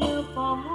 your paha